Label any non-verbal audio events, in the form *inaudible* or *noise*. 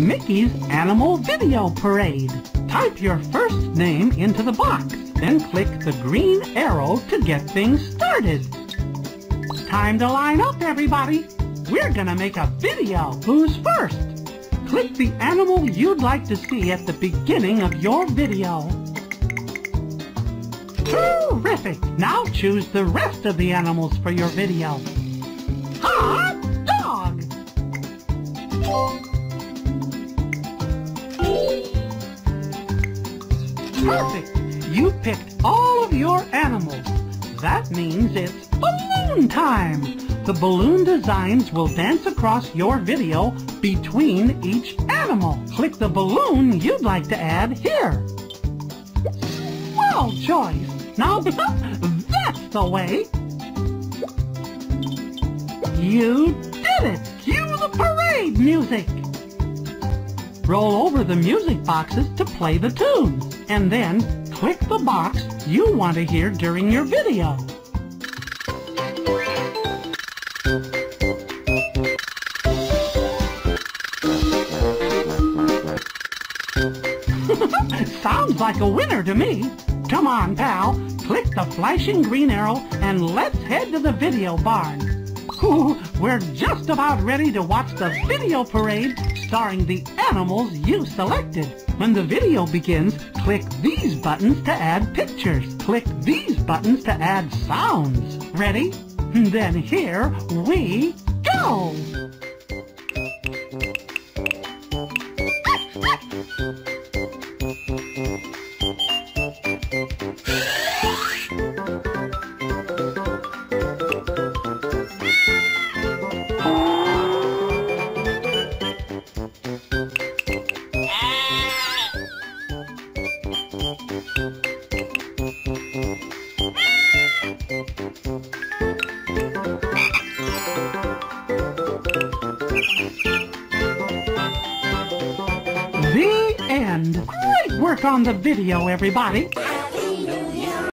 Mickey's Animal Video Parade. Type your first name into the box, then click the green arrow to get things started. Time to line up, everybody. We're gonna make a video. Who's first? Click the animal you'd like to see at the beginning of your video. Terrific! Now choose the rest of the animals for your video. Hot Perfect! You picked all of your animals. That means it's balloon time! The balloon designs will dance across your video between each animal. Click the balloon you'd like to add here. Swell choice! Now *laughs* that's the way! You did it! Cue the parade music! Roll over the music boxes to play the tunes, and then click the box you want to hear during your video. *laughs* Sounds like a winner to me. Come on, pal. Click the flashing green arrow and let's head to the video barn. We're just about ready to watch the video parade starring the animals you selected. When the video begins, click these buttons to add pictures. Click these buttons to add sounds. Ready? *laughs* Then here we The end. Great work on the video, everybody.